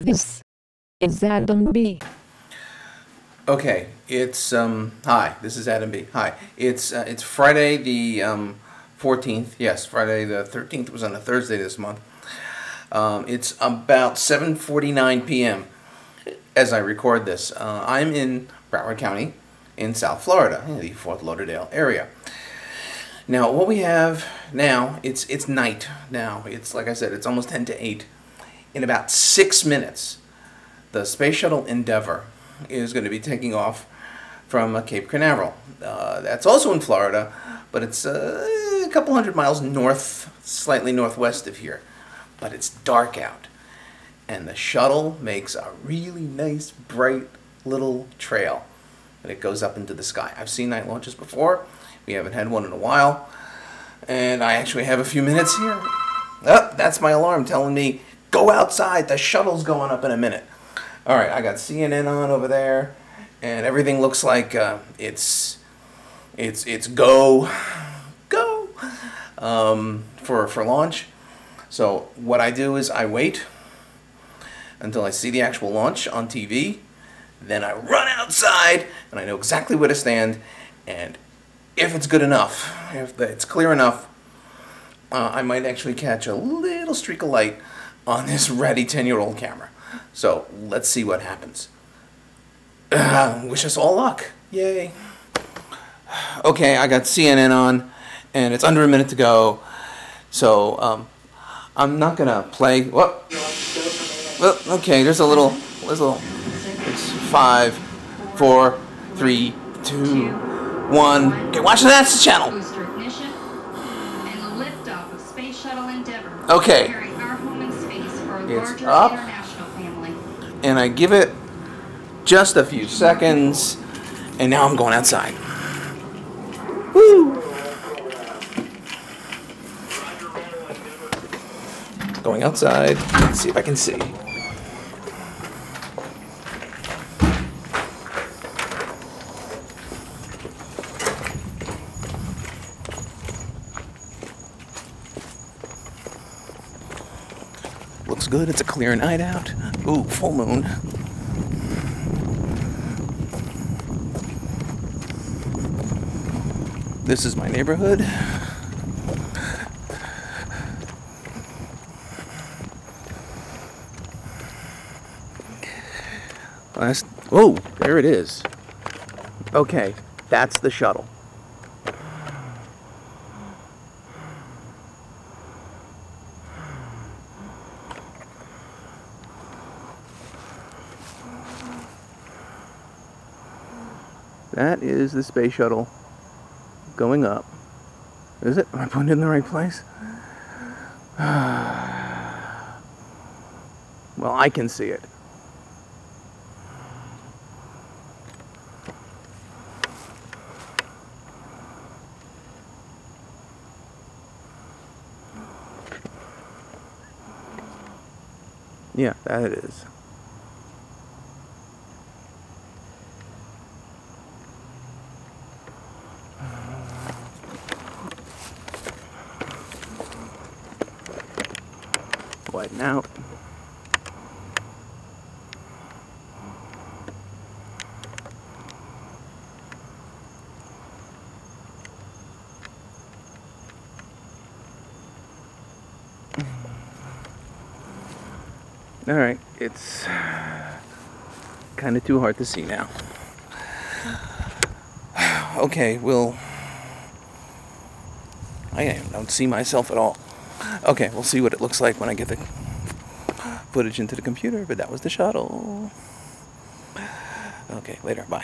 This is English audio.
This is Adam B. Okay, it's um hi. This is Adam B. Hi. It's uh, it's Friday the um 14th. Yes, Friday the 13th was on a Thursday this month. Um, it's about 7:49 p.m. as I record this. Uh, I'm in Broward County in South Florida, in the Fort Lauderdale area. Now, what we have now, it's it's night now. It's like I said, it's almost 10 to 8. In about 6 minutes, the Space Shuttle Endeavour is going to be taking off from uh, Cape Canaveral. Uh, that's also in Florida, but it's uh, a couple hundred miles north, slightly northwest of here. But it's dark out. And the shuttle makes a really nice, bright little trail. And it goes up into the sky. I've seen night launches before. We haven't had one in a while. And I actually have a few minutes here. Oh, that's my alarm telling me, go outside, the shuttle's going up in a minute. All right, I got CNN on over there, and everything looks like uh, it's it's it's go go um, for for launch. So what I do is I wait until I see the actual launch on TV. Then I run outside, and I know exactly where to stand. And if it's good enough, if it's clear enough, uh, I might actually catch a little streak of light on this ratty 10 year old camera. So let's see what happens. Uh, wish us all luck. Yay. Okay, I got CNN on, and it's under a minute to go. So um, I'm not going to play. What? Well, okay, there's a little. There's a little. It's five, four, three, two, one. Okay, watch the next channel. Booster It's up. international family. and I give it just a few seconds, and now I'm going outside. Woo! Going outside. Let's see if I can see. Looks good. It's a clear night out. Ooh, full moon. This is my neighborhood. Last. Oh, there it is. Okay, that's the shuttle. That is the space shuttle going up. Is it? Am I putting it in the right place? well, I can see it. Yeah, that it is. Widen out. All right, it's kind of too hard to see now. Okay, we'll. I don't see myself at all. Okay, we'll see what it looks like when I get the footage into the computer, but that was the shuttle. Okay, later. Bye.